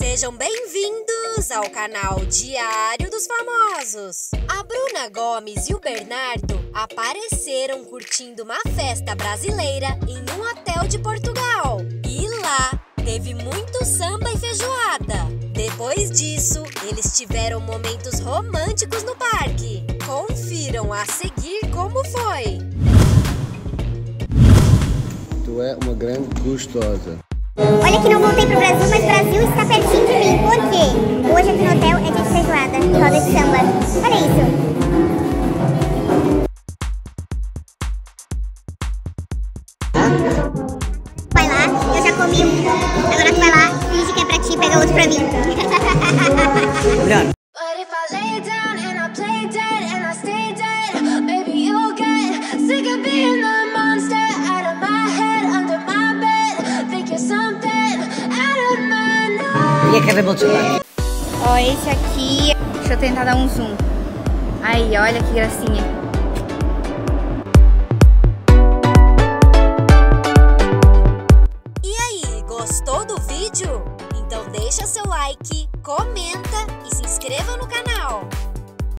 Sejam bem-vindos ao canal Diário dos Famosos. A Bruna Gomes e o Bernardo apareceram curtindo uma festa brasileira em um hotel de Portugal. E lá teve muito samba e feijoada. Depois disso, eles tiveram momentos românticos no parque. Confiram a seguir como foi. Tu é uma grande gostosa. Olha que não voltei pro Brasil, mas roda de samba. Olha isso. Vai lá, eu já comi um. Agora tu vai lá, finge que é pra ti e pega outro pra mim. Quer ver meu celular. Ó, esse aqui. Deixa eu tentar dar um zoom. Aí, olha que gracinha. E aí, gostou do vídeo? Então deixa seu like, comenta e se inscreva no canal.